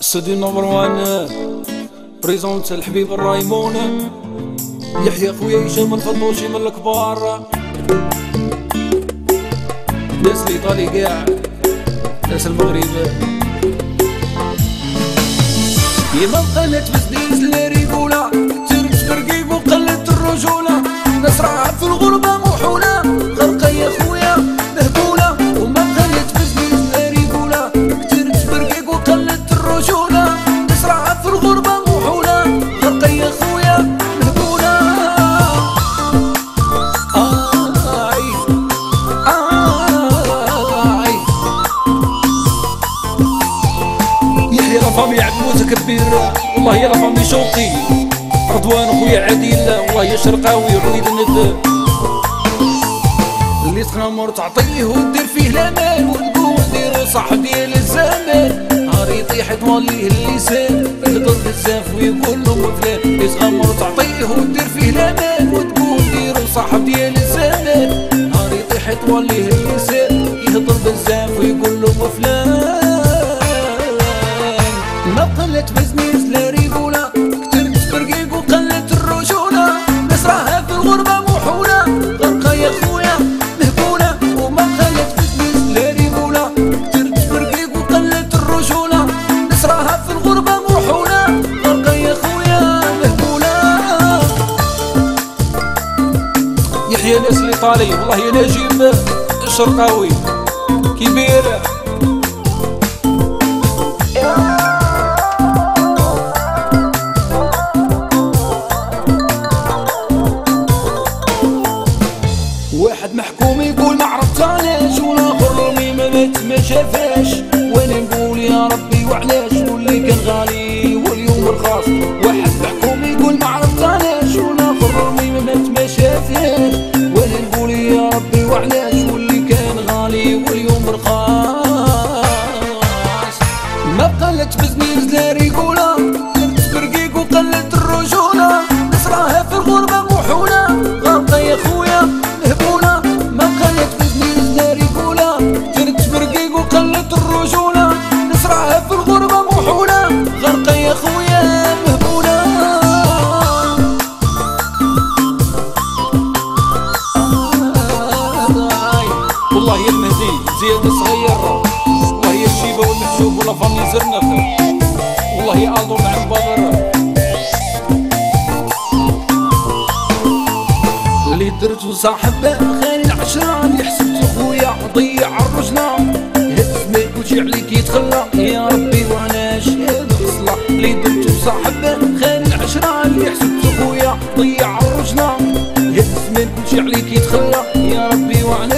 استوديو نمبر وان بريزونت الحبيب الرايمون يحيى خويا هشام الفضوشي من الكبار. ناس الايطالي كاع ناس المغرب. يما قالت بزنيز لا عبد موسى كبير. والله يا رفامي شوقي. رضوان خويا عديل. والله يا شرقاوي عويد الند اللي تغامر تعطيه ودير فيه الامان وتقول ديرو صح ديال الزمان نهار يطيح توليه اللسان. يهضر بزاف ويقول له فلان اللي تغامر تعطيه ودير فيه الامان وتقول ديرو صح ديال الزمان نهار يطيح توليه اللسان. يهضر بزاف ويقول له فلان الايطالي والله نجيب الشرقاوي كبير. واحد محكوم يقول ما عرفتاناش والاخر رمي ما مات ما شافاش وأنا نقول يا ربي وعلاش واللي كان غالي واليوم رخاص والله يا المهدي زياد صغير والله يا الشيبه والمحجوب ولا فاني زرنق والله يا الدو مع البدر اللي درتو صاحبه خير العشرة اللي حسبت خويا ضيع الرجلة. هز ما يقولش عليك يتخلى. يا ربي وأنا شهد خصلة اللي درتو صاحبه خير العشرة اللي حسبت خويا ضيع الرجلة. هز ما يقولش عليك يتخلى. يا ربي وأنا